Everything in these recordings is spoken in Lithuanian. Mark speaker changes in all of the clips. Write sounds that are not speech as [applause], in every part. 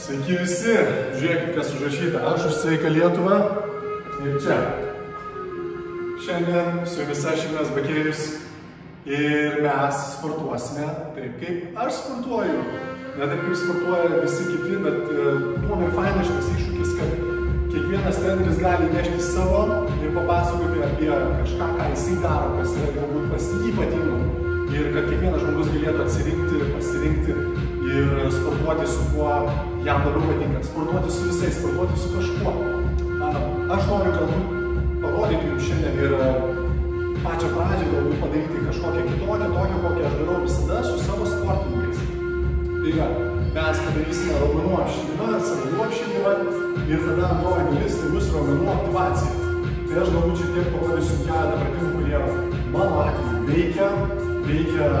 Speaker 1: Sveiki visi, žiūrėkit, kas užrašyta. Aš už sveiką Lietuvą ir čia. Šiandien su jumis aš Ignas Bakėjus ir mes sportuosime taip, kaip aš sportuoju. Ne taip, kaip sportuoja visi kiti, bet e, tuom ir faina šitas iššūkis, kad kiekvienas treneris gali nešti savo ir papasakoti apie kažką, ką jisai daro, kas yra galbūt pas jį ypatingo. Ir kad kiekvienas žmogus galėtų atsirinkti, pasirinkti ir sportuoti su kuo jam labiau patinka. Sportuoti su visais, sportuoti su kažkuo. Aš noriu galbūt parodyti jums šiandien ir pačią pradžią galbūt padaryti kažkokią kitokią, tokią, kokią aš darau visada su savo sportininkais. Tai yra, mes padarysime raumenų apšilimą, sąnarių apšilimą ir tada antroji dalis tai bus raumenų aktyvacija. Tai aš galbūt šiek tiek parodysiu keletą pratimų, kurie mano atveju veikia, veikia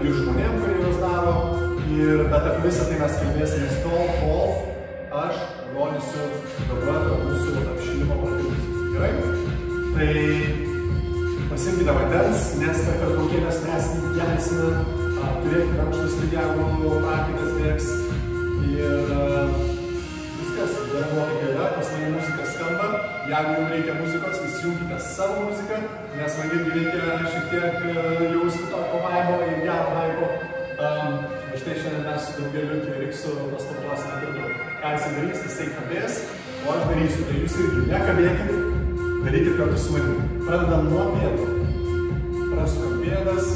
Speaker 1: ir žmonėm, kurie juos daro, Ir, bet apie visą tai mes kalbėsime tol, kol aš rodysiu dabar mūsų apšilimo pratimus. Gerai? Tai pasimkite vandens, nes per pertraukėlės mes gelsime, turėkite rankštus, jeigu praktikas bėgs. Ir viskas, gera nuotaika Jeigu jums reikia muzikos, įsijunkite savo muziką, nes man irgi reikia šiek tiek jausti to vaibo ir gerą vaibo. Um, štai šiandien mes su daugeliu Tveriksų pasportuosime kartu. Ką jisai darys, jisai kabės, o aš darysiu. Tai jūs irgi nekabėkit, darykit kartu su manimi. Pradedam nuo pėdų. Prasukam pėdas.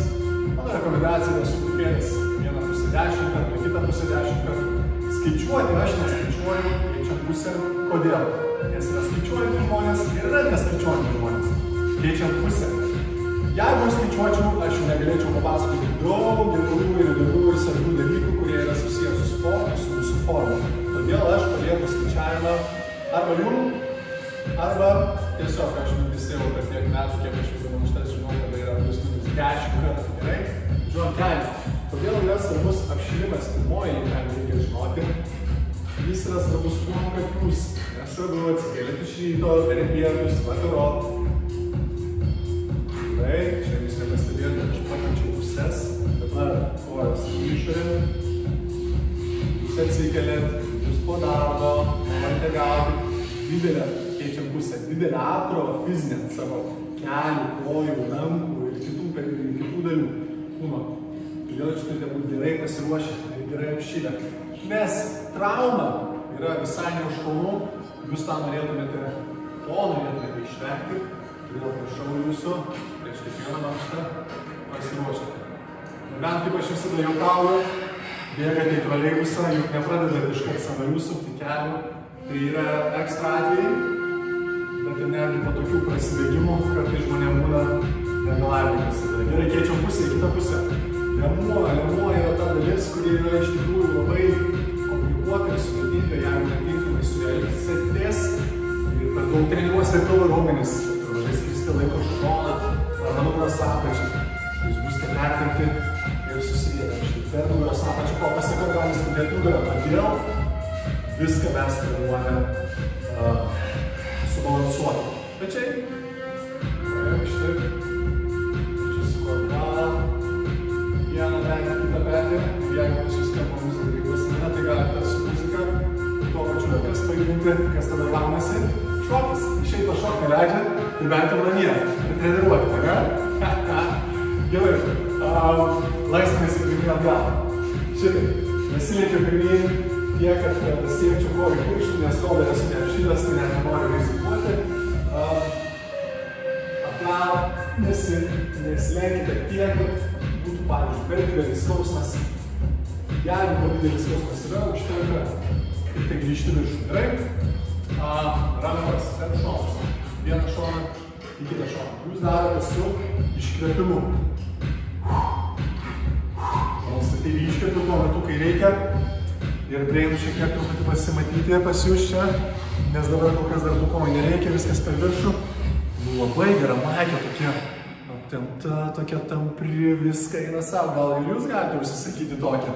Speaker 1: Mano rekomendacija yra su pėdas. Vieną pusę dešimt kartų, kitą pusę dešimt kartų. Skaičiuoti aš neskaičiuoju, keičiam pusę. Kodėl? Nes yra skaičiuojantys žmonės ir yra neskaičiuojantys žmonės. Keičiam pusę. Jeigu aš skaičiuočiau, aš negalėčiau papasakoti daug gerų ir įdomių ir svarbių dalykų, kurie yra susijęs su sportu, su mūsų forma. Todėl aš palieku skaičiavimą arba jum, arba tiesiog aš nutisėjau per tiek metų, kiek aš dėlto šitas žinau, kad yra vis minus 10 kartų. Gerai? Žinom kelią. Kodėl yra svarbus apšilimas pirmoji, ką reikia žinoti. Jis yra svarbus tuo, kad jūs nesvarbu atsikėlėte iš ryto, darėte pietus, vakarot, Gerai, čia jūs nepastebėjote, aš pakeičiau pusės. Dabar kojos išorė. Jūs atsikeliat, jūs po darbo, norite gauti didelę, keičiam pusę, didelę apkrovą fizinę savo kelių, kojų, rankų ir kitų, kitų dalių kūno. Todėl jūs turite būti gerai pasiruošę ir gerai apšilę. Nes trauma yra visai ne už kalnų, jūs tą norėtumėte, to norėtumėte išvengti. Todėl prašau jūsų prieš kiekvieną mankštą pasiruošti. Bent kaip aš visada juokauju, bėgate į troleibusą, juk nepradedate iškart sąnarių sukti kelių. Tai yra ekstra atvejai, bet ir netgi po tokių prasidėgimų kartais žmonėm būna negalavimai prasideda. Gerai, keičiam pusę į kitą pusę. Lemuo, lemuo yra ta dalis, kuri yra iš tikrųjų labai komplikuota ir sudėtinga, jeigu netinkamai su ja elgsitės ir per daug treniruosite pilvo raumenis, skirsite laiko šoną, nugaros apačią. Jūs būsite pertempti ir susivėdę. Per nugaros apačią, ko pasako gali skubėti nugarą. Todėl viską mes treniruojame uh, subalansuoti. Pečiai. Pajudinti, kas tada gaunasi. Šokis. To šokį leidžia, tai bent jau namie. Treniruoti, ne? [laughs] Gerai. Uh, Laisvės į pirmį atgal. Šitai. Nesilenkiu pirmyn tiek, kad siekčiau kojų pirštų, nes kol esu neapšilęs, tai net nenoriu rizikuoti. Uh, atgal nesi, nesilenkite tiek, kad būtų, pavyzdžiui, per didelis skausmas. Jeigu per didelis skausmas yra, užtenka ir tai grįžti viršų. Gerai? rankos per šonus. Vieną šoną į kitą šoną. Jūs darote su iškvėpimu. Konstatyviai iškvėpiu tuo metu, kai reikia. Ir prieinu šiek tiek truputį pasimatyti pas jūs čia, nes dabar kol kas dar tų kojų nereikia, viskas per viršų. Nu, labai gera maikė tokia aptemta, tokia tampri, viską eina savo. Gal ir jūs galite užsisakyti tokią.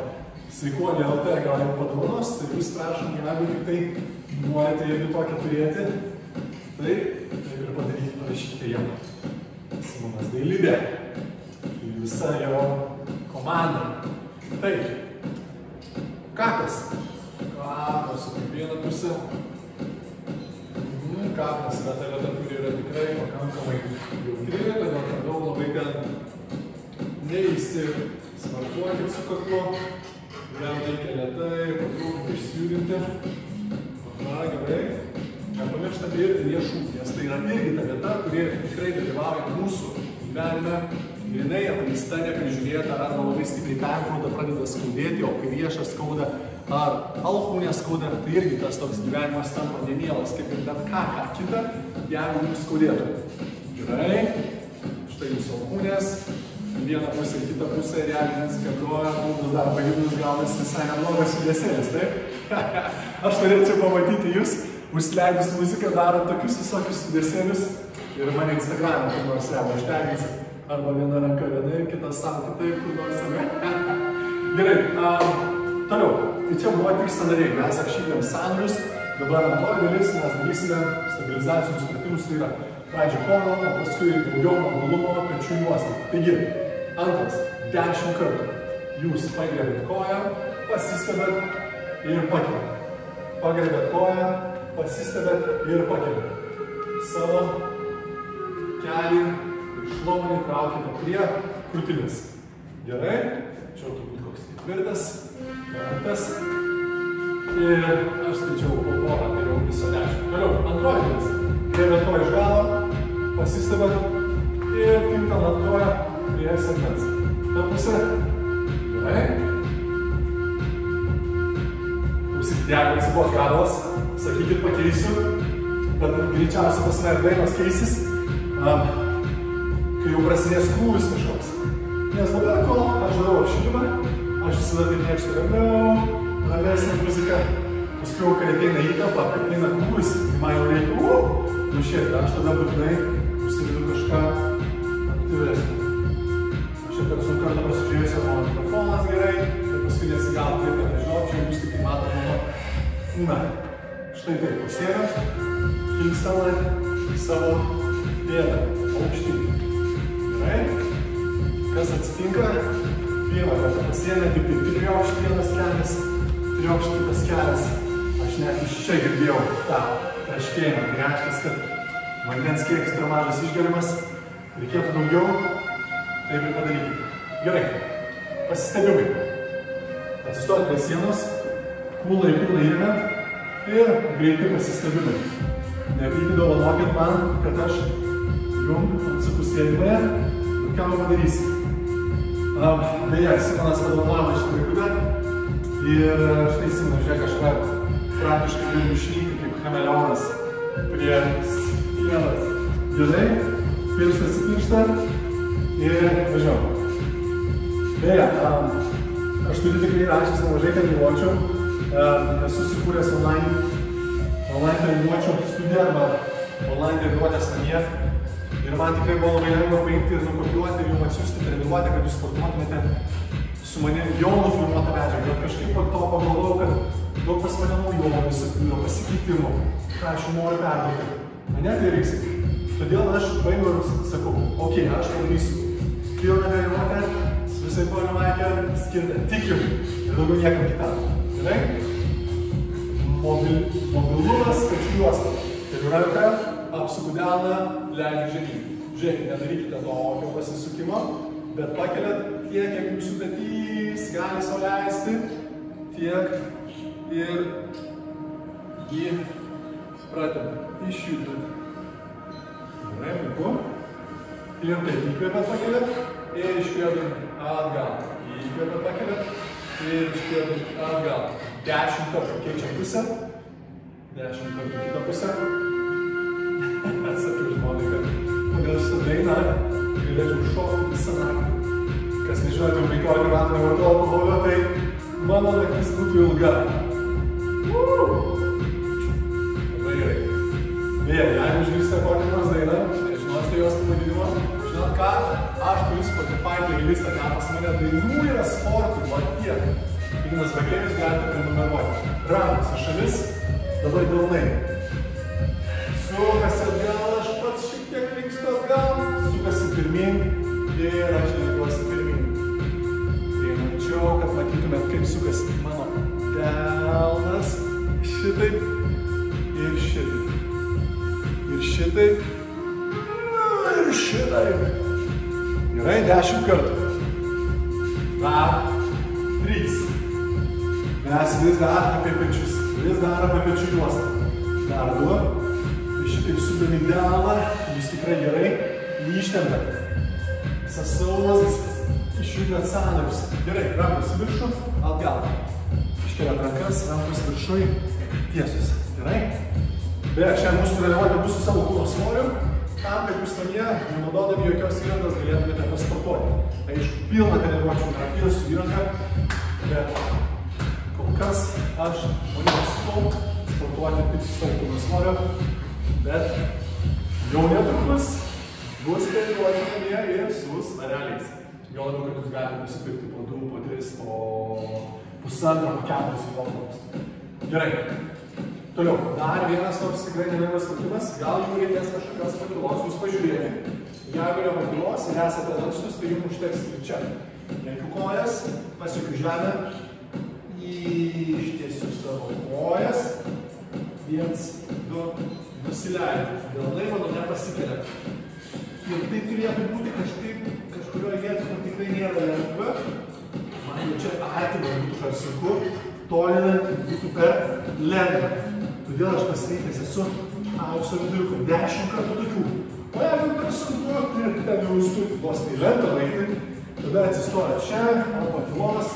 Speaker 1: Sveikuolė LT gal jums padovanos, tai jūs prašom, jeigu tik tai norite irgi tokią turėti, tai taip ir padarykite, parašykite jam. Simonas Dailidė. Tai visa jo komanda. Taip. Kakas. Kaklas sukam vieną pusę. Mhm, Kaklas yra ta vieta, kuri yra tikrai pakankamai jautri, todėl per daug labai ten neįsismartuokit su kaklu. Jam reikia lietai, patrūkti, išsijudinti. Na, gerai. Nepamirštate ir riešų, nes tai yra irgi ta vieta, kuri tikrai dalyvauja mūsų gyvenime. Ir jinai apleista, neprižiūrėta, arba labai stipriai perkrauta, pradeda skaudėti, o kai riešas skauda, ar alkūnė skauda, tai irgi tas toks gyvenimas tampa nemielas, kaip ir bet ką, ką kitą, jeigu jums skaudėtų. Gerai, štai jūsų alkūnės, vieną pusę ir kitą pusę ir jums kartuoja, kūnas dar pajudus gaunasi visai neblogas judesėlis, taip? [laughs] Aš norėčiau pamatyti jūs, užsileidus muziką, darant tokius visokius judesėlius ir mane Instagram'e kur nors ją išteginsit. Arba viena ranka vienaip, kita savo kitaip, kur nors ar. [laughs] Gerai, um, toliau. Tai čia buvo tik sanariai, mes apšydėm sanarius, dabar antroji dalis mes darysime stabilizacijos pratimus, tai yra pradžio kono, o paskui daugiau mobilumo pečių juostą. Taigi, antras, dešimt kartų. Jūs pagrebėt koją, pasistebėt ir pakeliat. Pagrebėt koją, pasistebėt ir pakeliat. Savo kelį ir šlaumenį traukite prie krūtinės. Gerai? Čia turbūt koks ketvirtas, penktas. Ir aš skaičiau po porą, tai jau viso dešimt. Toliau, antroji dalis. Grėbėt koją iš galo, pasistebėt ir tinka ant koją prie segmens. Ta pusė. Gerai? Klausyk, jeigu atsibos gabalas, sakykit pakeisiu, bet greičiausiai pas mane dainos keisis, um, kai jau prasidės krūvis kažkoks. Nes dabar, kol aš darau apšilimą, aš visada taip mėgstu ramiau, ramesnė muzika. Paskui, kai ateina įtampa, kai ateina krūvis, tai man jau reikia, uh, nušėti. Aš tada būtinai užsidedu kažką aktyvesnio. Kūną. Štai taip, pasėmėt, kilstelait savo pėdą aukštyn. Gerai? Kas atsitinka? Pirmą kartą pasiėmė tik tai triokšt vienas kelias, triokšt kitas kelias. Aš net iš čia girdėjau tą traškėjimą. Tai reiškia, kad vandens kiekis per mažas išgeriamas, reikėtų daugiau, taip ir padarykite. Gerai, pasistebimai. Atsistoti prie sienos, į kūlą įrėmėt ir greiti pasistebimai. Nepykit dovanokit man, kad aš jum atsukus sėdimąją, bet ką man padarysi. Um, beje, Simonas man šitą vaikutę ir štai Simonas, žiūrėk, aš va, praktiškai galiu išnykti kaip chameleonas prie sienos. Gerai, pirštas į pirštą ir važiuojam. Beje, aš turiu tikrai rašęs nemažai treniruočių, esu sukūręs online, online treniruočių studiją arba online treniruotės namie. Ir man tikrai buvo labai lengva paimti ir nukopijuoti ir jums atsiųsti treniruotę, kad jūs sportuotumėte su manim jau nufilmuotą medžiagą. Bet kažkaip po to pagalvojau, kad daug pas mane naujovių visokių, pasikeitimų, ką aš noriu perduoti. Mane tai reiks. Todėl aš paimu ir sakau, ok, aš padarysiu pilną treniruotę, visai polio maikė, skirtą tik jums ir daugiau niekam kitam. Gerai? Mobil, mobilumas pečių juosta. Ir ranka apsuku delną, leidžiu žemyn. Žiūrėkit, nedarykite tokio pasisukimo, bet pakeliat tiek, kiek jūsų petys gali sau leisti, tiek ir jį pratepat, išjudinat. Gerai, puiku. Ir taip, įkvepiat pakeliat ir iškvepiat atgal. Įkvepiat pakeliat ir iškvepiat atgal. Dešimt kartų keičiam pusę. Dešimt kartų kitą pusę. [laughs] Atsakiau žmonai, kad pagal šitą dainą galėčiau šokti visą naktį. Kas nežinote, jau 15 metų nevartoju alkoholio, tai mano naktis būtų ilga. Labai gerai. Beje, jeigu išgirsite kokią nors dainą, nežinosite jos pavadinimo, žinot ką, aš turiu Spotify playlistą, ten pas mane dainų yra sportų, va tiek. Ignas Bakėjus galite prenumeruoti. Rankos šalis, dabar delnai. Sukasi atgal, aš pats šiek tiek linkstu atgal, sukasi pirmin ir aš lenkiuosi pirmin. Tai mačiau, kad matytumėt, kaip sukasi mano delnas šitaip, ir šitaip. Ir šitaip. Gerai, dešimt kartų. Dar trys. Mes vis dar apie pečius. Vis dar apie pečių juostą. Dar du. Ir šitaip sudami delą. Jūs tikrai gerai neištempiate. Visas saulas, išjudinat sąnarius. Gerai, rankos viršų, atgal. Iškeliat rankas, rankos viršui, tiesus. Gerai? Beje, šiandien mūsų treniruotė bus su savo kūno svoriu, tam, kad jūs namie, nenaudodami jokios įrangos, galėtumėte pasportuoti. Aišku, pilna treniruočių nėra su įranga, bet kol kas aš nesakau sportuoti tik su savo kūno svoriu, bet jau netrukus bus treniruočių namie ir su svareliais. Jo labiau, kad jūs galite nusipirkti po 2, po 3, po pusantro, po 4 kilometrus. Gerai. Toliau, dar vienas toks tikrai nelengvas pratimas. Gal jums reikės kažkokios pakilos, jūs pažiūrėkite. Jeigu yra pakilos ir esate lankstus, tai jums užteks ir čia. Lenkiu kojas, pasiekiu žemę, ištiesiu savo kojas. Viens, du, nusileidžiu. Delnai mano nepasikelia. Ir tai turėtų būti kažkaip, kažkurioje vietoje, kur tikrai nėra lengva. Man jau čia artima būtų per sunku, tolinant būtų per lengva. Todėl aš pasirinkęs esu aukso viduriuką. Dešimt kartų tokių. O jeigu per sunku, ir ten jau turite vos tai lentą laikyti, tada atsistoja čia, ant pakilos,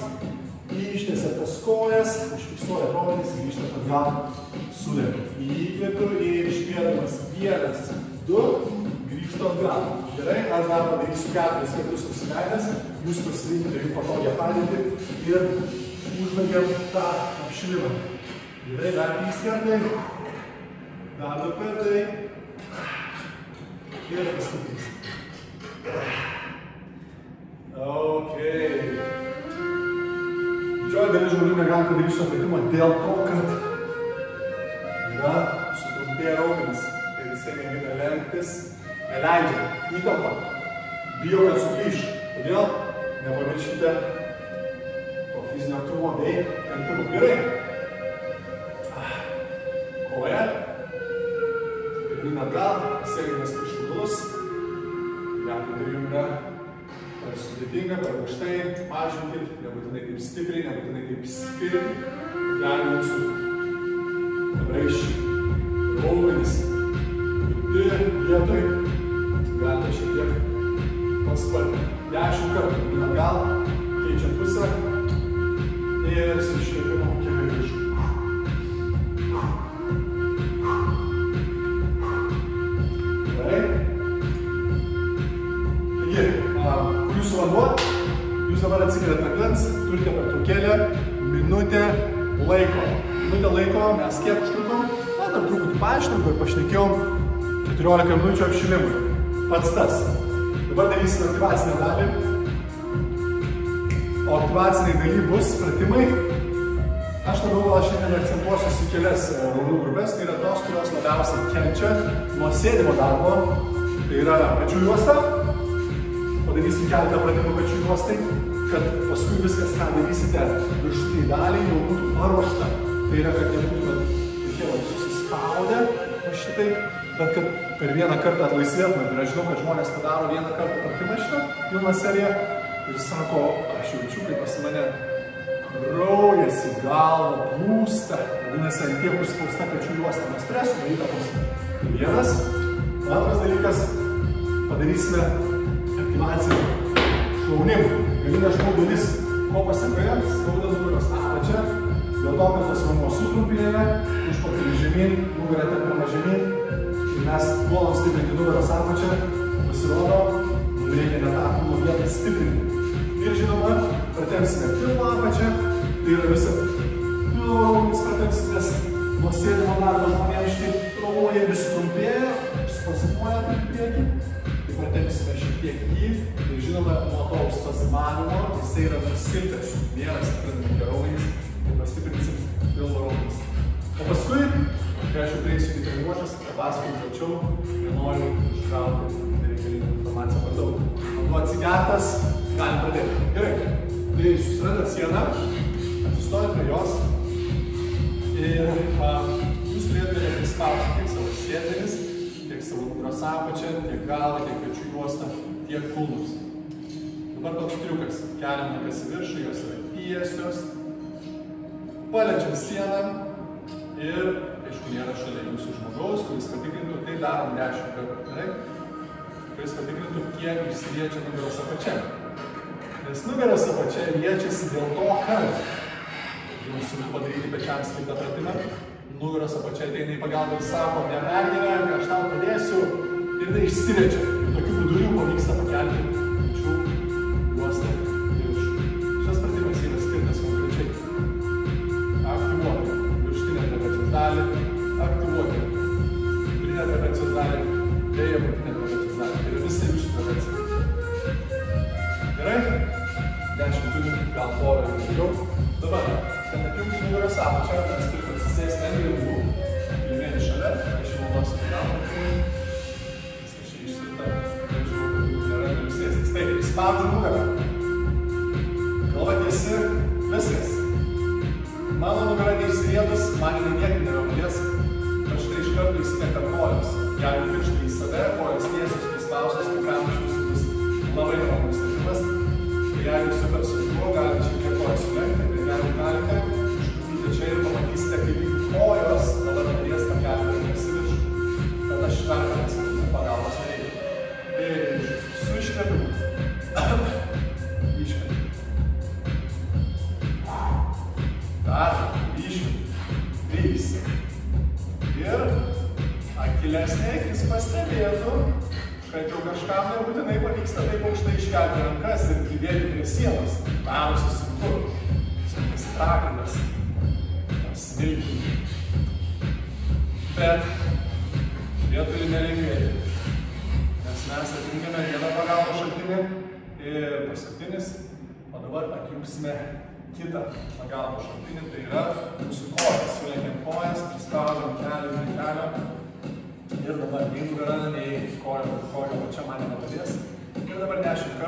Speaker 1: ištiesiat tas kojas, užfiksuoja raumenis ir grįžtat atgal sulėmiu. Įkvepiu ir iškvėdamas vienas, du, grįžtu atgal. Gerai, aš dar padarysiu keturis kartus nusileidęs, jūs pasirinkite jų patogią padėtį ir užbaigiam tą apšilimą. Gerai, dar trys kartai, dar du kartai ir paskutinis. Ok. Didžioji dalis žmonių negali padaryti šio pratimą dėl to, kad yra sutrumpėję raumenys ir jisai mėgina lenktis, neleidžia, įtampa, bijo, kad suplyš. Todėl nepamirškite to fizinio aktyvumo bei tempimo. Gerai. Taip stipriai, nebūtinai taip skirti, galima jūsų raiščiai, raumenys, jungti vietoj, galite šiek tiek paspartinti. Dešimt kartų atgal, keičiam pusę. Ir su iškėpimu mes kiek užtrukom, na, dar truputį paaiškinau ir pašnekėjom 14 minučių apšilimui. Pats tas. Dabar darysime aktyvacinę dalį. O aktyvaciniai daly bus pratimai. Aš labiau gal šiandien akcentuosiu į kelias raumenų grupės, tai yra tos, kurios labiausiai kenčia nuo sėdimo darbo. Tai yra pečių juosta, padarysim keletą pratimų pečių juostai, kad paskui viskas, ką darysite viršutiniai daliai, jau būtų paruošta. Tai yra, kad nebūtumėt tokie susispaudę šitaip, bet kad per vieną kartą atlaisvėtumėt. Ir aš žinau, kad žmonės padaro vieną kartą pratimą šitą pilną seriją ir sako, aš jaučiu, kaip pas mane kraujas į galvą plūsta. Vadinasi, ant tiek užspausta pečių juosta nuo streso, nuo įtampos. Tai vienas. Antras dalykas, padarysime aktyvaciją šlaunimų. Galinė šlaudulis, ko pasakoje, skauda apačia, kad tas raumuo sutrumpėja, užpakalį žemyn, nugarą tempama žemyn, ir mes puolam stiprinti nugaros apačią, pasirodo, reikia net kūno vietą stiprinti. Ir žinoma, pratempsime pilną apačią, tai yra visa pilno raumenis pratempsimės, nuo sėdimo darbo žmonėms šitai raumuoja vis trumpėja, spasimuoja į priekį, tai pratempsime šiek tiek jį. Ir žinoma, nuo to užspazimavimo jisai yra nusilpęs, nėra stiprinami raumenys, tai pastiprinsim pilno raumenis. O paskui, kai aš jau prieisiu į treniruotės, papasakosiu plačiau, nenoriu užkrauti nereikalingą informaciją per daug. Vanduo atsigertas, galim pradėti. Gerai, tai susirandat sieną, atsistojat prie jos Ir uh, jūs turėtumėte prispausti tiek savo sėdmenis, tiek savo nugaros apačią, tiek galvą, tiek pečių juostą, tiek kulnus. Dabar toks triukas. Keliam rankas į viršų, jos yra tiesios. Paliečiam sieną ir, aišku, nėra šalia jūsų žmogaus, kuris patikrintų, tai darom 10 kartų. Gerai? Kuris patikrintų, kiek išsiliečia nugaros apačia. Nes nugaros apačia liečiasi dėl to, kad jums sunku padaryti pečiams kitą pratimą. Nugaros apačia ateina į pagalbą ir sako, nemergime, aš tau padėsiu. Ir tai išsiliečia. Tokiu būdu jums pavyksta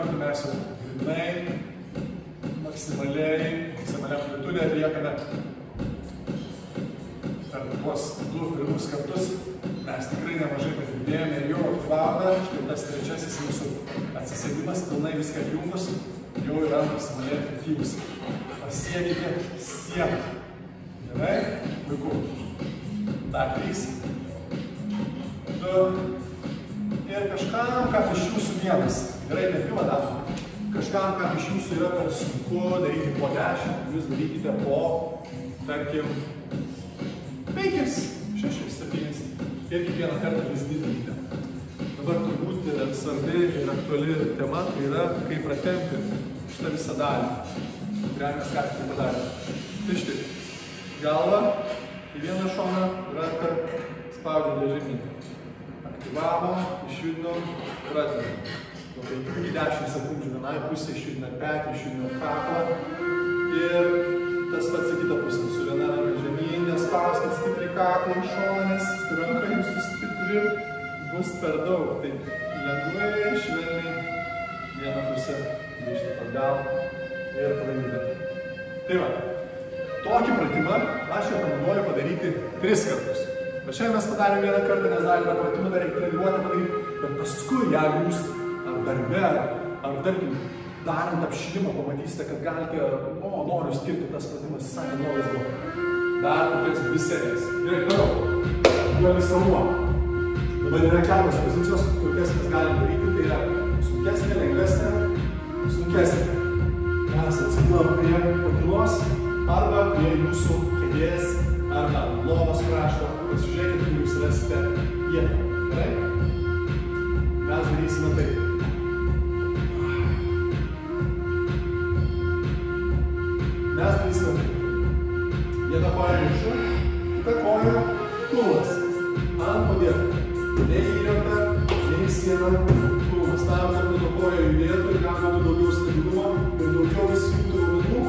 Speaker 1: kartų mes jau grinai, maksimaliai, maksimaliam amplitudė atliekame per tuos du pirmus kartus. Mes tikrai nemažai padirbėjome ir jau aktyvavome, štai tas trečiasis mūsų atsisėdimas, pilnai viską atjungus, jau yra maksimaliai efektyvus. Pasiekite sieną. Gerai? Puiku. Dar trys du ir kažkam, kam iš jūsų vienas, gerai, pirmą datą, kažkam, kam iš jūsų yra per sunku daryti po dešimt, jūs darykite po, tarkim, penkis, šešis, septynis ir kiekvieną kartą vis didinite. Dabar turbūt svarbi ir aktuali tema tai yra, kaip pratempti šitą visą dalį, kurią mes ką tik padarėme. Tai štai, galva į vieną šoną, ranką spaudžiate žemyn aktyvavom, išjudinom, pratėm. Nuo 5 iki 10 sekundžių vienai pusė išjudinam petį, išjudinam kaklą. Ir tas pats į kitą pusę. Su viena ranka žemyn, nespauskit stipriai kaklą į šoną, nes ranka jūsų stipri bus per daug. Tai lengvai, švelniai vieną pusę grįžti atgal ir pradėti. Tai va, tokį pratimą aš rekomenduoju padaryti tris kartus. Bet šiandien mes padarėme vieną kartą, nes dalį pratimą dar reikia treniruotę padaryti, bet paskui, jeigu jūs darbe, ar tarkim, darant apšilimą, pamatysite, kad galite, o, noriu skirti tas pratimas, visai neblogas buvo. Dar kokias dvi serijas. Gerai, toliau. Duolis ramuo. Dabar yra kelios pozicijos, kokias mes galime daryti, tai yra sunkesnė, lengvesnė, sunkesnė. Mes atsiduom prie pakilos arba prie jūsų kėdės arba lovos krašto, pasižiūrėkit, kur jūs rasite vietą. Gerai? Mes darysime taip. Mes taip. Viena koja viršų, kita koja kulnas. Ant padėtų. Nei į ranką, nei į sieną. Kulnas. Tam, kad mano koja judėtų ir gautų daugiau stabilumo ir daugiau įsijungtų raumenų,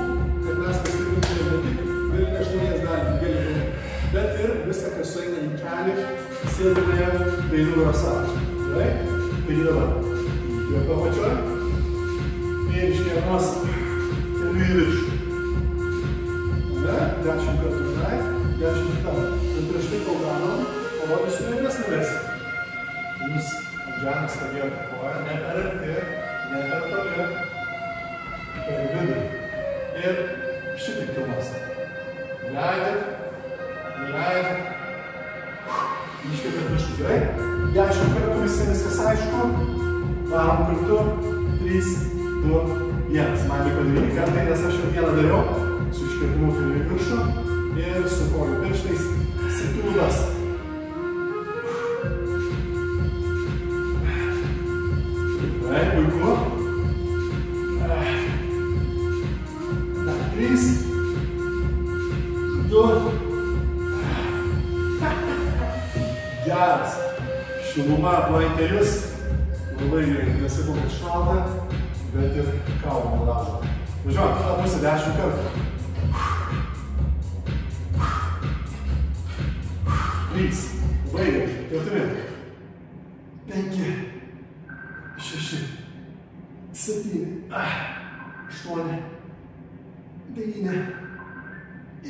Speaker 1: kad mes pasirinktume ne tik vilinę šlaunies dalį, vilinę bet ir viską, kas sueina į kelią, sėdame bei nugaros apačią. Gerai? Taigi dabar. Įkvėpia apačioje. Ir iškėlimas keliu versiją. Jūs ant žemės stovėjote koją, ne per arti, ne per toli, per vidurį. Ir šitaip kilmas. Leidit, leidit, iškėpėt viršus gerai. 10 kartų visi viskas aišku. Varom kartu. 3, 2, 1. Man liko 9 kartai, nes aš jau vieną dariau. Su iškėpimu turiu į viršų. Ir su kojų pirštais situlas. Puiku. Dar 3, 2, Geras. Šiluma aplankė jūs. Labai. Nesakau, kad šalta, bet ir kalbą nulaužo. Važiuojam, kitą pusę 10 kartų.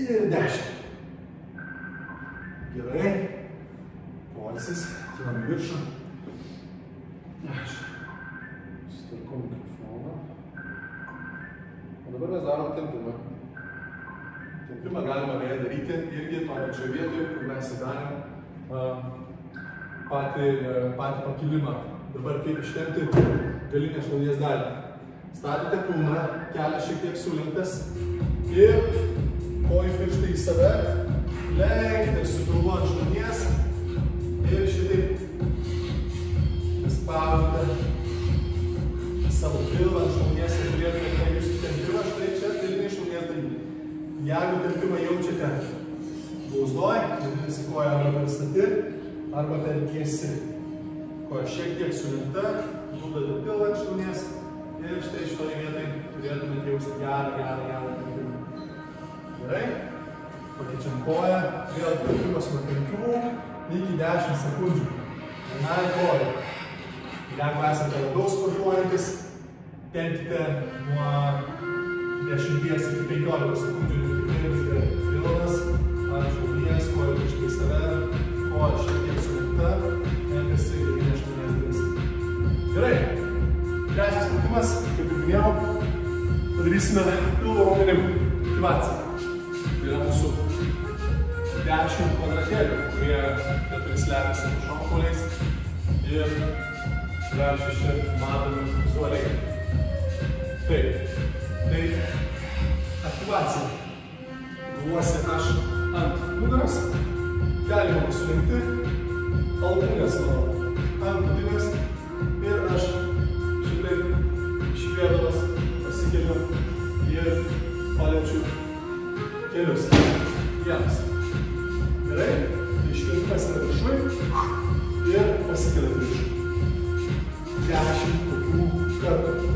Speaker 1: Ir 10. Gerai. Polisis, kylam į viršų. Aš susitvarkau mikrofoną. O dabar mes darom tempimą. Tempimą galima beje daryti irgi to pačioje vietoje, kur mes įdarėm patį, patį pakilimą. Dabar kaip ištempti galinę šlaunies dalį. Statėte kūną, kelias šiek tiek sulinktas ir kojų pirštai į save, lenkite su pilvu ant šlaunies ir šitaip spaudite savo pilvą ant šlaunies ir turėtumėte jūsų tempimą, štai čia pilni šlaunies dalykai. Jeigu tempimą jaučiate blauzdoj, vadinasi koja arba per stati, arba per tiesi. Koja šiek tiek sulimta, nudodat pilvą ant šlaunies ir štai šitoje vietoje turėtumėte jausti gerą, gerą, gerą. Gerai? Pakeičiam koją, vėl tempimas nuo 5 iki 10 sekundžių. Vienai kojai. Jeigu esate labiau sportuojantis, tempkite nuo 10 iki 15 sekundžių, nes tikrai bus gerai. Pilnas, ant šaulies, koja prieštai save, koja šiek tiek surinkta, tempėsi ir neštunės dalis. Gerai. Trečias pratimas, kaip ir minėjau, padarysime pilvo raumenim aktyvaciją. Yra mūsų 10 kvadratėlių, kurie keturi slepiasi po šonkauliais ir dar šeši matomi vizualiai. Taip, tai aktyvacija. Guluosi aš ant nugaros, galima pasirinkti alkūnės mano ant krūtinės ir aš šitaip iškvėdamas pasikeliu ir paliečiu kelius. Vienas. Gerai? Iškėlimas yra viršui ir pasikeliat viršų. Dešimt tokių kartų.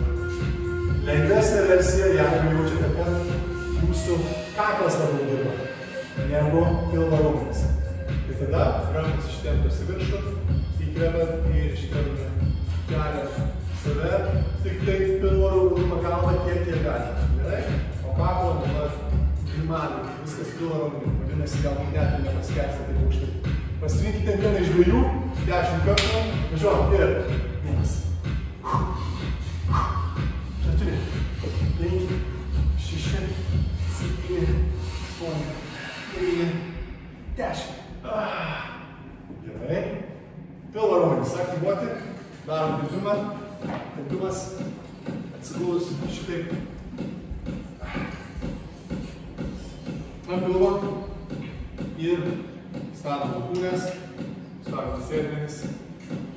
Speaker 1: Lengvesnė versija, jeigu jaučiate, kad jūsų kaklas labiau dirba, negu pilvo raumenis. Tai tada rankos ištemptos į viršų, įkvepiat ir iškeliate kelią save, tik tai Pasirinkite vieną iš dviejų, dešimt kartų, važiuojam ir vienas.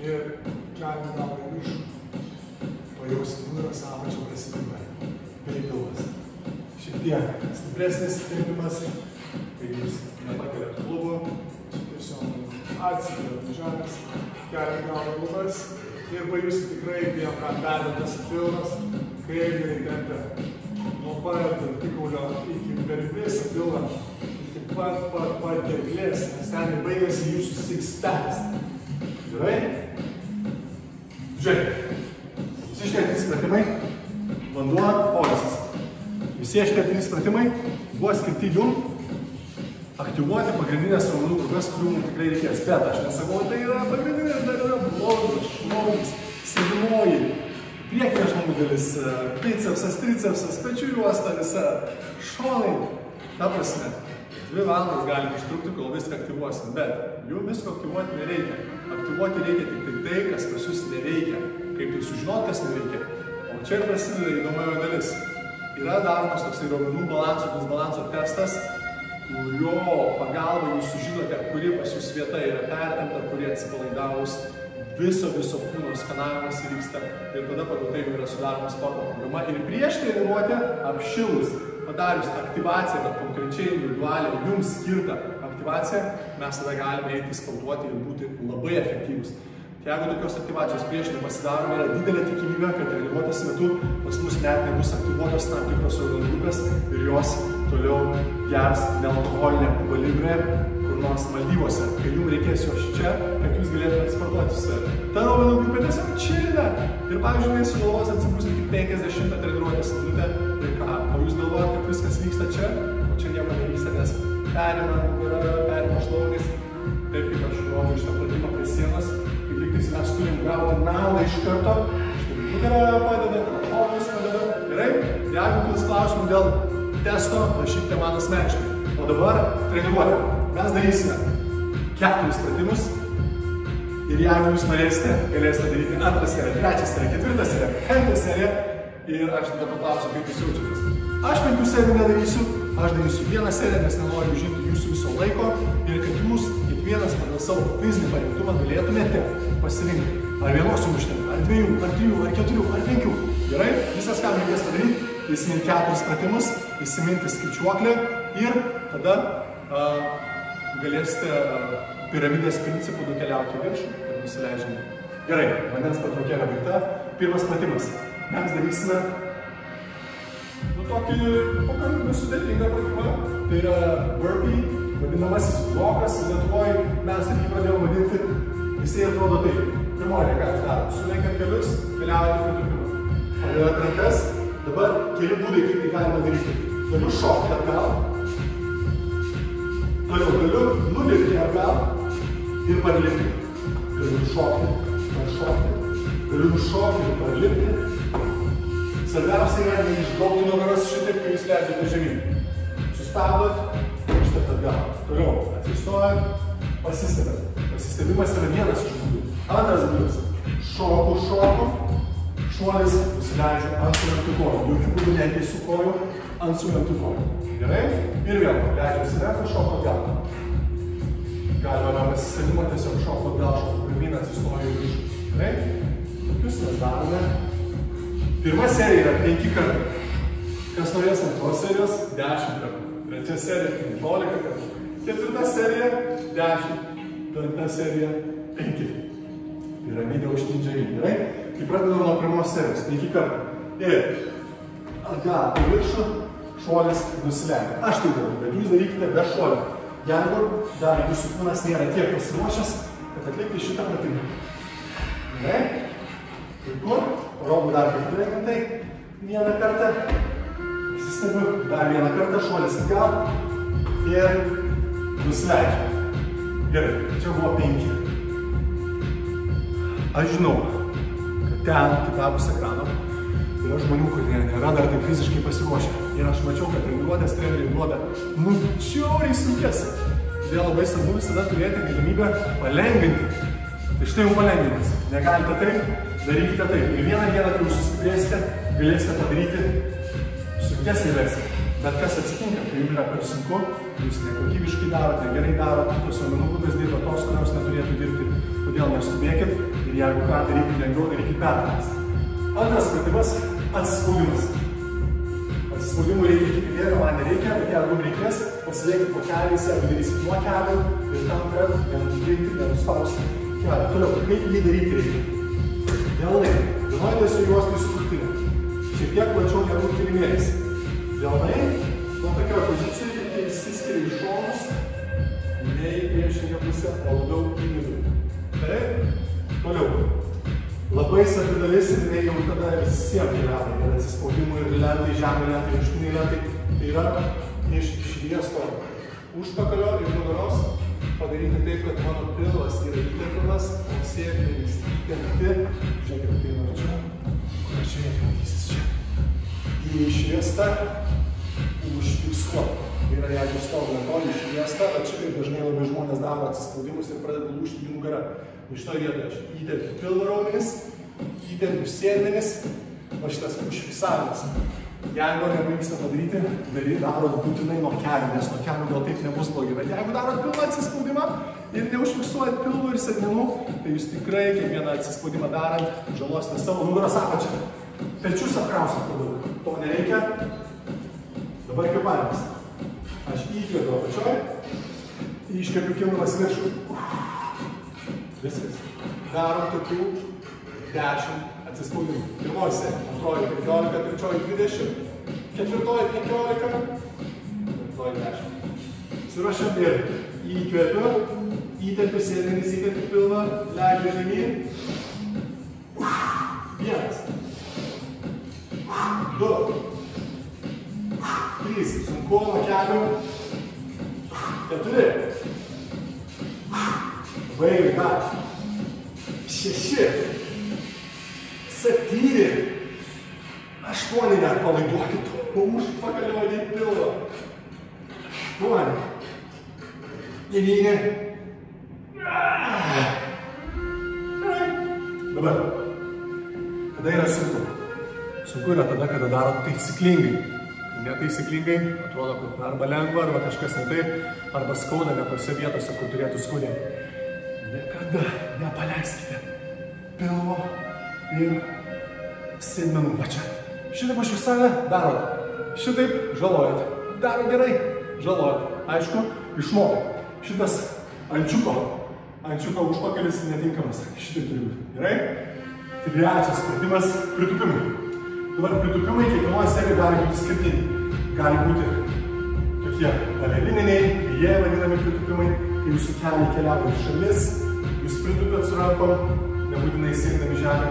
Speaker 1: Ir keliam galvą į viršų. Pajausti nugaros apačią prasideda. Bei pilvas. Šiek tiek stipresnis tempimas, kai jūs nepakeliat klubo, tiesiog atsikeliat žemės, keliam galvą į lubas ir pajusti tikrai, kai jam ką perėtas pilvas, kaip gerai tempia nuo pat artikaulio iki per visą pilvą, iki pat pat pat gerklės, nes ten ir baigėsi jūsų six packs. Gerai? Žiūrėkit. Visi šitie trys pratimai, vanduo, polisas. Visi šitie trys pratimai buvo skirti jum aktyvuoti pagrindinės raumenų grupės, kurių mums tikrai reikės. Bet aš nesakau, tai yra pagrindinės, dar yra blogos, šlaunis, sėdimoji, priekinė žmonių dalis, bicepsas, tricepsas, pečių juosta visa, šonai. Ta prasme, dvi valandas gali užtrukti, kol viską aktyvuosim, bet jų visko aktyvuoti nereikia. Aktyvuoti reikia tik tai tai, kas pas jūs neveikia. Kaip tai sužinot, kas neveikia. O čia ir prasideda įdomioji dalis. Yra daromas toksai raumenų balanso, disbalanso testas, kurio pagalba jūs sužinote, kuri pas jūs vieta yra pertempta, kuri atsipalaidavus, viso viso kūno skanavimas įvyksta ir tada pagal tai yra sudaroma sporto programa. Ir prieš treniruotę apšilus, padarius aktyvaciją, konkrečiai individualią jums skirtą aktyvaciją, mes tada galime eiti sportuoti ir būti labai efektyvūs. Jeigu tokios aktyvacijos prieš nepasidarome, yra didelė tikimybė, kad treniruotės metu pas mus net nebus aktyvuotos tam tikros organų grupės ir jos toliau gers nealkoholinę kubalibę kur nors Maldyvose, kai jums reikės jos čia, kad jūs galėtumėte sportuoti su. Ta raumenų grupė tiesiog čilina. Ir pavyzdžiui, jis sugalvos atsipūsti 50 treniruotės minutę ir ką, o jūs galvojate, kad viskas vyksta čia, o čia nieko nevyksta, perima perima šlaunis, taip kaip aš rodau šitą pratimą prie sienos, kaip lygtais mes turim gauti naudą iš karto, štai nugarą padeda, kojus padeda, gerai? Jeigu kils klausimų dėl testo, rašykite man asmeniškai. O dabar treniruotė. Mes darysime keturis pratimus ir jeigu jūs norėsite, galėsite daryti antrą seriją, trečią seriją, ketvirtą seriją, penktą seriją ir aš tada paklausiu, kaip jūs jaučiatės. Aš penkių serijų nedarysiu, aš darysiu vieną seriją, nes nenoriu užimti jūsų viso laiko ir kad jūs kiekvienas pagal savo fizinį parinktumą galėtumėte pasirinkti. Ar vienos jums užtenka, ar dviejų, ar trijų, ar keturių, ar penkių. Gerai? Visas, ką reikės padaryti, įsiminti keturis pratimus, įsiminti skaičiuoklę ir tada uh, galėsite piramidės principų nukeliauti viršų ir nusileidžiame. Gerai, vandens pertraukėlė baigta. Pirmas pratimas. Mes darysime tokį pakankamai sudėtingą pratimą. Tai yra burpee, vadinamasis blokas. Lietuvoje mes jį pradėjome vadinti. Jisai atrodo taip. Pirmoji, ką jūs darote? Sulenkiant kelius, keliaujate prie tupimo. Padedat rankas. Dabar keli būdai, kaip tai galima daryti. Galiu šokti atgal, Toliau galiu nulipti atgal ir parlipti. Galiu šokti, paršokti. Galiu nušokti ir parlipti. Svarbiausia yra neišgaukti nugaros šitaip, kai jūs leidžiate žemyn. Sustabdot, grįžtat atgal. Toliau atsistojat, pasistebėt. Pasistebimas yra vienas iš būdų. Antras būdas. Šoku, šoku. Šuolis nusileidžiu ant sulentų kojų. Jokių būdų neteisiu kojų ant sulentų kojų. Gerai? Ir vėl leidžiuosi retą, šoko atgal. Galima be pasisėdimo tiesiog šoko atgal, šoko pirmyn, atsistoju į viršų. Gerai? Tokius mes darome. Pirma serija yra 5 kartų. Kas norės antros serijos? 10 kartų. Trečia serija 15 kartų. Ketvirta serija 10. Penkta serija 5. Piramidė užtindžiai. Gerai? Tai pradedam nuo pirmos serijos. 5 kartų. Ir atgal į viršų, šuolis nusileidžia. Aš tai darau, bet jūs darykite be šuolio. Jeigu dar jūsų kūnas nėra tiek pasiruošęs, kad atlikti šitą pratimą. Gerai? Puiku. Rodau dar kaip turėtumtai. Vieną kartą. Pasistebiu. Dar vieną kartą šuolis atgal. Ir nusileidžia. Gerai. Čia buvo penki. Aš žinau, kad ten, kitapus ekrano, yra žmonių, kurie nėra dar taip fiziškai pasiruošę. Ir aš mačiau, kad treniruotės treneriai duoda nu čiauriai sunkes. Todėl labai svarbu visada turėti galimybę palengvinti. Tai štai jau palengvinimas. Negalite taip, darykite taip. Ir vieną dieną, kai jūs sustiprėsite, galėsite padaryti sunkesnį versiją. Bet kas atsitinka, kai jums yra per sunku, jūs nekokybiškai darote, gerai darote, kitos raumenų grupės dirba tos, kurios neturėtų dirbti. Todėl neskubėkit ir jeigu ką darykit lengviau, darykit pertraukas. Antras pratimas – atsispaudimas. Atsispaudimų reikia iki pilielio, man nereikia, bet jeigu reikės, pasiliekit po keliais, jeigu darysit nuo kelių ir tam, kad nenuslinkti, nenuspausti kelią. Toliau, kaip jį daryti reikia? Delnai. Vienodai su juostai su krūtinė. Šiek tiek plačiau negu kilimėlis. Delnai, nuo tokio pozicijų tik tai išsiskiria į šonus, ne į priešingą pusę, o labiau į vidų. Taip, toliau. Labai svarbi dalis ir jinai jau tada visiems keliauja. Ir atsispaudimų, ir lentai, žemė lentai, viršutiniai lentai. Tai yra iš širdies to. užpakalio ir nugaros padaryti taip, kad mano pilvas yra įtempiamas, sėdmenys įtempti. Žiūrėkit, tai norėčiau. Kur čia matysis čia? Išviesta, užfiksuota. Tai yra, jeigu stovi netoli išviesta, bet čia kaip dažnai labai žmonės daro atsispaudimus ir pradeda lūžti jų nugarą. Iš to vietoje aš įtempiu pilvo raumenis, įtempiu sėdmenis, o šitas užfiksavimas. Jeigu nepavyksta padaryti, daryti darot būtinai nuo kelių, nes nuo kelių gal taip nebus blogai. Bet jeigu darot pilną atsispaudimą ir neužfiksuojat pilvo ir sėdmenų, tai jūs tikrai kiekvieną atsispaudimą darant žalosite savo nugaros apačią. Pečius apkrausit per daug. To nereikia. Dabar kvepavimas. Aš įkvepiu apačioj, iškvepiu kilnas viršų. Viskas. Darom tokių 10 atsispaudimų. Pirmoji serija, antroji 15, trečioji 20, ketvirtoji 15, penktoji 10. Suruošiam ir įkvepiu, įtempiu sėdmenis, įtempiu pilvą, leidžiu žemyn. Vienas. Du. Trys. Sunku nuo kelių. Keturi. Baigiu taisyklingai. Netaisyklingai, atrodo, kad arba lengva, arba kažkas ne taip, arba skauda ne tose vietose, kur turėtų skaudėti. Niekada nepaleiskite pilvo ir sėdmenų pačia. Šitaip užfiksavę darot. Šitaip žalojat. Daro gerai, žalojat. Aišku, išmokot. Šitas ančiuko, ančiuko užpakalis netinkamas. Šitai turi būti. Gerai? Trečias pratimas - pritupimai. Dabar pritupimai kiekvienoje serijoje gali būti skirtingi. Gali būti tokie balerininiai, jie vadinami pritupimai, kai jūsų keliai keliauja į šalis, jūs pritupėt su rankom, nebūtinai siekdami žemę,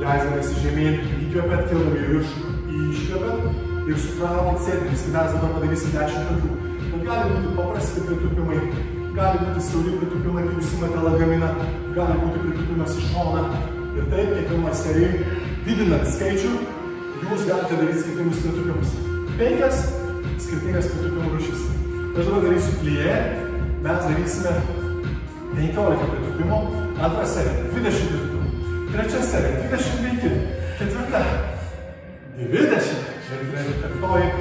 Speaker 1: leisdamėsi žemyn, įkvepiat, kildami į viršų, iškvepiat ir sutraukit sėdmenis. Tai mes dabar padarysim 10 tokių. Bet gali būti paprasti pritupimai, gali būti sauli pritupimai, kai jūs imate lagaminą, gali būti pritupimas iš šoną. Ir taip, kiekviena serija, didinant skaičių, jūs galite daryti skirtingus pritupimus. Penkias skirtingas pritupimų rūšis. Aš dabar darysiu plyje, mes darysime 15 pritupimų, antrą seriją 20 pritupimų, trečia serija 25, ketvirta 20 ir penktoji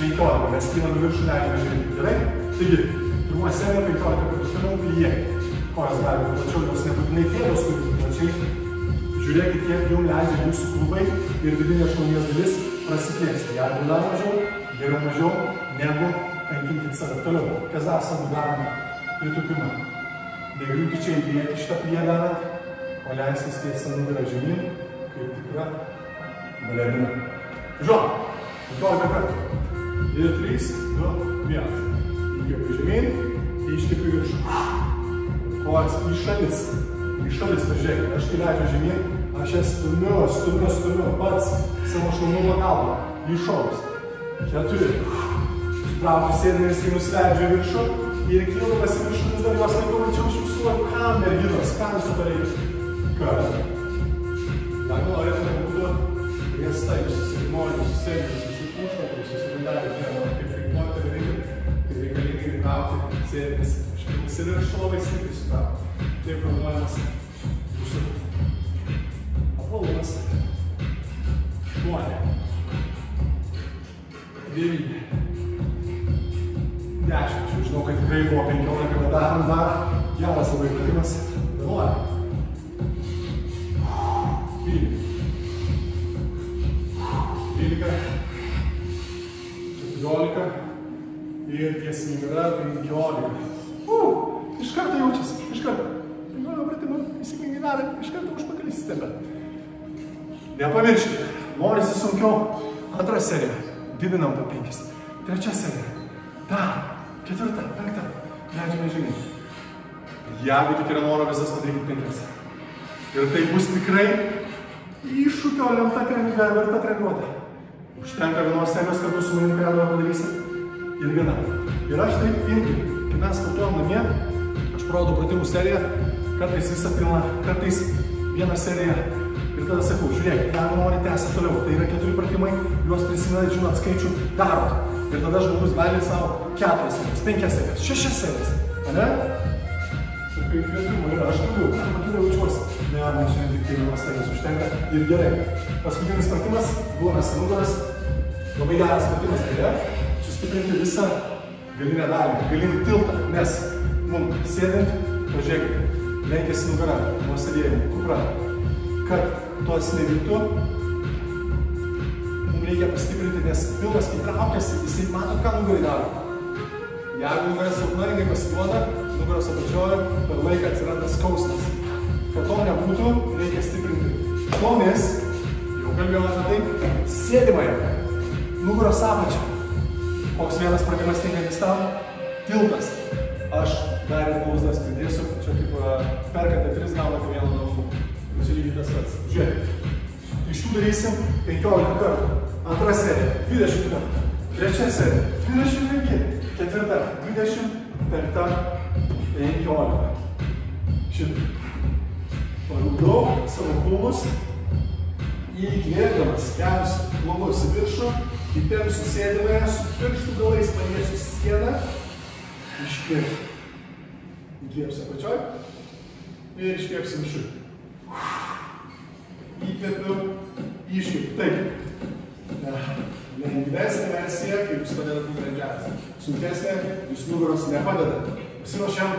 Speaker 1: 15, mes kylam viršų leidžiame žemyn. Gerai? Taigi, pirmoji serija 15 pritupimų plyje. Kojas gali būti plačiau, jos nebūtinai kėdos turi plačiai. Žiūrėkit, kiek jums leidžia jūsų klubai ir vidinė šlaunies dalis prasiplėsti. Jeigu dar mažiau, geriau mažiau, negu kankinkit save toliau. Kas dar savo darome pritupimą. Negriūkit čia į priekį šitą prie darant, o leistis tiesią nugarą žemyn, kaip tikra balerina. Žinoma, 15 kartų. Ir 3, 2, 1. Įkvepiu žemyn, iškvepiu viršų. Kojas į šalis. Į šalis, pažiūrėkit, aš kai leidžiu žemyn, aš jas stumiu, stumiu, stumiu, pats savo šaunų pagalbą. Į šonus. Keturi. Traukiu sėdmenis, kai nusileidžiu viršų ir kildamas į viršų vis dar juos laikau, tačiau aš fiksuoju, ką merginos, ką jūsų pareikia. Kad. Jeigu norėtume būtų sėdmenis, jūsų užpakalį, jūsų sudariai, žinoma, kaip fiksuoti daryti, tai reikalingai įtraukti sėdmenis. Škilis ir viršų labai stipriai sutraukti. Taip formuojamas Trečia serija. Dar. Ketvirta. Penkta. Leidžiame žemyn. Jeigu tik yra noro visas padarykit penkias. Ir tai bus tikrai iššūkio lemta treniruotė, verta treniruotė. Užtenka vienos serijos kartu su manim, kurią padarysit. ir viena. Ir aš taip irgi, kai mes sportuojam namie, aš parodau pratimų seriją, kartais visą pilną, kartais vieną seriją. Ir tada sakau, žiūrėk, jeigu nori tęsti toliau, tai yra keturi pratimai, juos prisimenat, žinot skaičių, darot. Ir tada žmogus gali savo keturias serijas, penkias serijas, šešias serijas. Ne? Sakai, įkvėpimų ir aš galiu, arba gerai jaučiuosi. Ne, man šiandien tik tai vienas serijas užtenka ir gerai. Paskutinis pratimas, būnas nugaras, labai geras pratimas, tai sustiprinti visą galinę dalį, galinį tiltą, nes mums sėdint, pažiūrėkite, lenkiasi nugara nuo sėdėjimo, kupra. Kad nevyktų, mums reikia pastiprinti, nes pilvas, kai traukiasi, jisai mato, ką nugarai daro. Jeigu nugaras silpna, jinai pasiduoda, nugaros apačioje per laiką atsiranda skausmas. Kad to nebūtų, reikia stiprinti. Šlaunis, jau kalbėjome apie tai, sėdimąją, nugaros apačią. Koks vienas pratimas tinkantis tam? Tiltas. Aš dar ir blauzdas pridėsiu, čia kaip perkate 3 gaunate vieną naufų. Čia lygiai tas pats. Žiūrėk. Iš tų darysim 15 kartų. Antra serija 20 kartų. Trečia serija 25. Ketvirta 25. 15. Šitą. Parugliau savo kūnus. Įkvėpdamas kelius plonus į viršų. Įtempsiu sėdimąją, su pirštų galais paliesiu sieną. Iškvėpsiu. Įkvėpsiu apačioj. Ir iškvėpsiu viršų. Įkvėpiu, iškvėpiu. Taip. Lengvesnė versija, kaip jūs padedat nugrandžiavęs. Sunkesnė, jūs nugaros nepadeda. Pasiruošiam.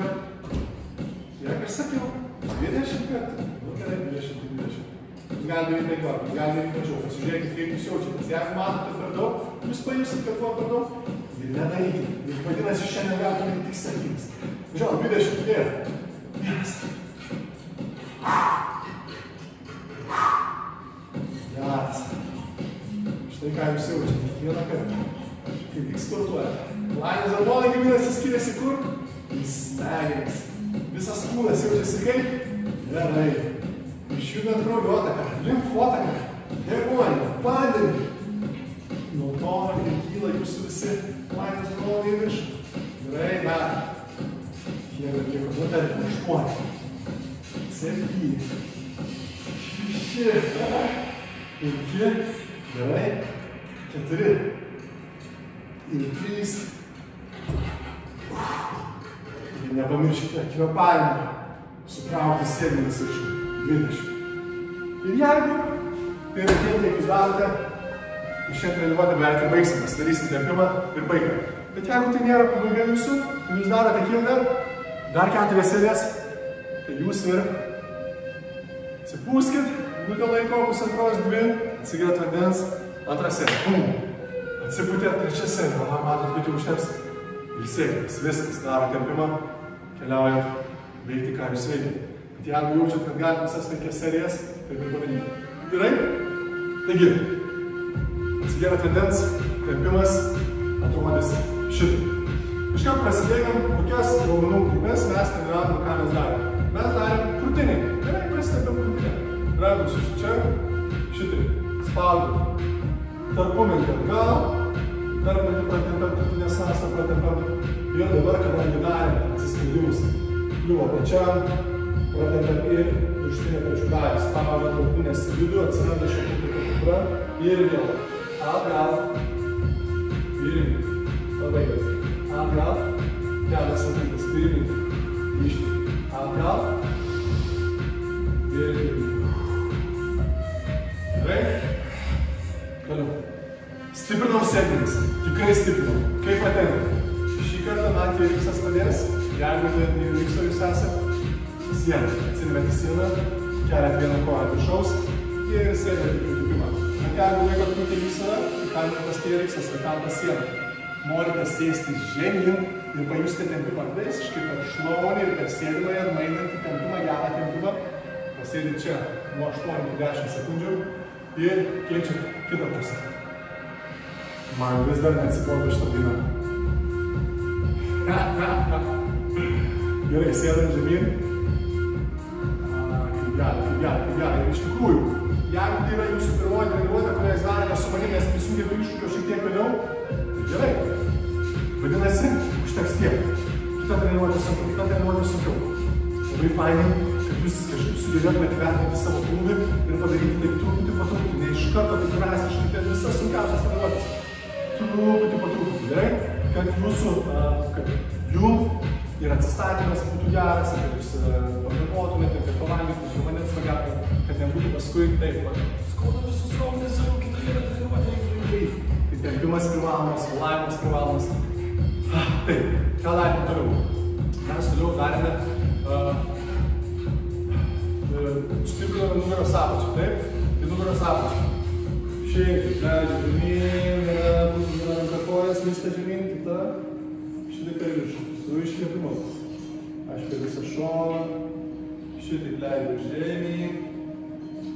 Speaker 1: Kiek aš sakiau? 20 kartų. Nu gerai, 20, 20. Jūs galite daryti 15, jūs galite daryti mažiau. Pasižiūrėkit, kaip jūs jaučiatės. Jeigu matote per daug, jūs pajusit, kad buvo per daug. Ir nedarykit. Ir vadinasi, šiandien daryti tik 7. Žiūrėjau, 20 ir. Ką jūs jaučiate kiekvieną kartą. Kai tik sportuojate. Laimės hormonai gaminasi skiriasi kur? Į smegenis. Visas kūnas jaučiasi kaip? Gerai. Išjudant kraujotaką, limfotaką, deguonį, vandenį. Nuo to ir kyla jūsų visi laimės hormonai į viršų. Gerai, dar. Kiek atlieka, nu tarkim, aštuoni. Septyni. Šeši. Penki. Gerai. Keturi. Ir trys. Ir nepamirškite kvepavimą. Sutraukti sėdmenis iš 20. Ir jeigu tai yra tiek, kiek jūs darote, tai šią treniruotę beveik ir baigsim, pasidarysim tempimą ir baigiam. Bet jeigu tai nėra pabaiga jūsų, jūs darote kiek dar, keturias serijas, tai jūs ir atsipūskit, minutę laiko, pusantros, dvi, atsigėrėt vandens, antrą seriją, pum, atsipūtėt, trečia serija, o matot, kad jau užteks, ilsėkitės, viskas, daro tempimą, keliaujat veikti, ką jūs veikia. Bet jeigu jaučiat, kad galite visas penkias serijas, tai ir padarykite. Gerai? Taigi, atsigėrėt vandens, tempimas atrodys šitaip. Iškart prasidėjom, kokias raumenų grupės mes treniravom, ką mes darėm. Mes darėm krūtinį. Gerai, prasidėjom krūtinę. Rankos jūs čia, šitaip, spaudžiam. Tarpumentį atgal, tarpumentį pratempam, krūtinės sąsą pratempam. Ir dabar, kadangi darėm atsispaudimus, kliuvo pečiam, pratempam ir viršutinę pečių dalį. Spaudžiam krūtinės vidų, atsiranda šiek tiek kupra ir vėl. Atgal. Ir labai gerai. Atgal. Kelias sekundes. Pirmyn. Grįžti. Atgal. Ir Gerai. Stiprinau sėdmenis. Tikrai stiprinau. Kaip patenka? Šį kartą man TRX padės. Jeigu tai TRX jūs esate, sieną. Atsirimėte sieną, keliat vieną koją viršaus ir sėdėte pritupimą. Jeigu laikot krūtinį į save, įkalintas TRX, įkalintas sieną. Norite sėsti žemyn ir pajusti tempimą visiškai per šlaunį ir per sėdimąją, mainant į tempimą, gerą tempimą. Pasėdit čia nuo 8 iki 10 sekundžių ir keičiat kitą pusę. Man vis dar neatsibodo šitą dainą. Gerai, sėdam žemyn. Kaip gerai, kaip gerai, kaip gerai. Iš tikrųjų, jeigu tai yra jūsų pirmoji treniruotė, kurią jūs darėte su manim, nes prisijungėte iššūkio šiek tiek vėliau, tai gerai. Vadinasi, užteks tiek. Kita treniruotė sunkiau, kita treniruotė sunkiau. Labai fainai, kad jūs kažkaip sugebėtumėte vertinti savo krūvį ir padaryti tai truputį po truputį, ne iš karto taip drastiškai, tai visas sunkiausias treniruotės. Truputį po truputį, gerai? Kad jūsų, kad jų ir atsistatymas būtų geras, kad jūs pamiegotumėte, kad pavalgytumėte, kad vandens pagertumėte, kad nebūtų paskui taip, skauda visus raumenis, jau kitą dieną treniruotę reikia daryti. Tai tempimas privalomas, valavimas privalomas. Taip, ką darėme toliau? Mes toliau darėme uh, stiprino nugaros apačią, taip? Tai nugaros apačią. Šiaip, leidžiu žemyn, viena ranka kojas, vysta žemyn, kita šitaip per viršų, su iškvėpimu. Aš per visą šoną, šitaip leidžiu žemyn,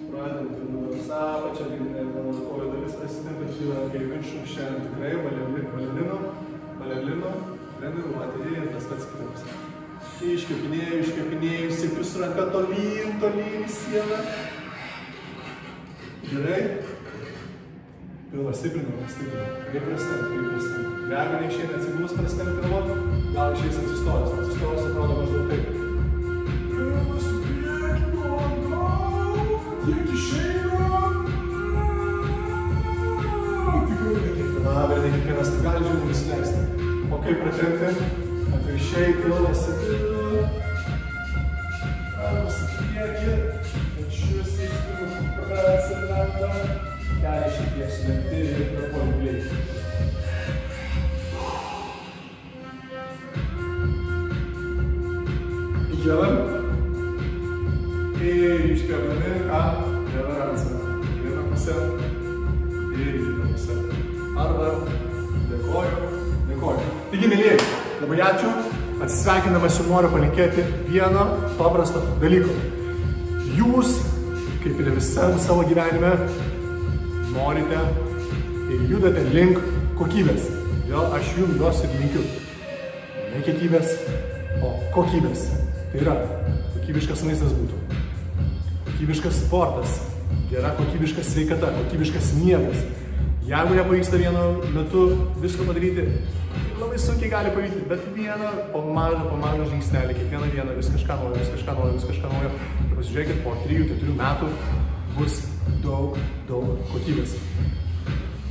Speaker 1: pradedam per nugaros apačią, viena kojų dalis prasideda, kyla kai viršų, šiandien tikrai valerino, valerino, treniruoti ir tas pats kitas. Iškepinėjau, iškepinėjau, sėkiu su ranka tolyn, tolyn į sieną. Gerai. Pilvą stiprinau, stiprinau. Kaip prastent, kaip prastent. Jeigu neišeina atsigulus prastent pilvo, gal išeis atsistojęs. Atsistojęs atrodo maždaug taip. Pilvas į priekį, bandau, tiek išeina. Tikrai ne kiekviena, bet ne kiekvienas tai gali žiūrėti nusileisti. O kaip pratempti? Atvirkščiai pilvas. Armas į priekį. Pečius į vidų. Prasiranda. Keliai šiek tiek sulenkti ir prapuoliu greitai. Įkeliam. Ir iškeliami, ką? Reverencija. Viena pusė. Ir kita pusė. Arba dėkoju, dėkoju. Taigi, mėlyje, labai ačiū. Atsisveikindamas jums noriu palinkėti vieno paprasto dalyko. Jūs, kaip ir visam savo gyvenime, norite ir judate link kokybės. Vėl aš jums duosiu ir linkiu. Ne kiekybės, o kokybės. Tai yra, kokybiškas maistas būtų. Kokybiškas sportas, gera kokybiška sveikata, kokybiškas miegas. Jeigu nepavyksta vienu metu visko padaryti, labai sunkiai gali pavykti, bet vieną po mažą, po mažą žingsnelį, kiekvieną dieną vis kažką naujo, vis kažką naujo, vis kažką naujo. Ir pasižiūrėkit, po 3-4 metų bus daug, daug kokybės.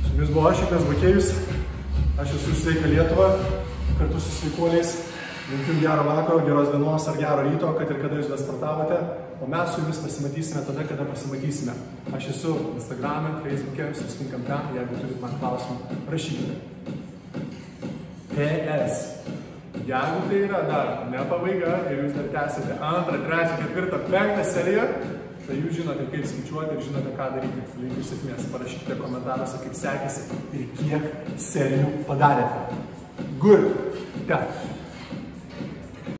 Speaker 1: Su jumis buvo aš, Ignas Bakėjus, aš esu Sveika Lietuva, kartu su sveikuoliais. Linkiu gero vakaro, geros dienos ar gero ryto, kad ir kada jūs bespartavote. O mes su jumis pasimatysime tada, kada pasimatysime. Aš esu Instagram'e, Facebook'e, susitinkam ten, jeigu turit man klausimą, rašykite. PS. Jeigu tai yra dar ne pabaiga ir jūs dar tęsite antrą, trečią, ketvirtą, penktą seriją, tai jūs žinote, kaip skaičiuoti ir žinote, ką daryti. Linkiu sėkmės, parašykite komentaruose, kaip sekėsi ir kiek serijų padarėte. Good. Got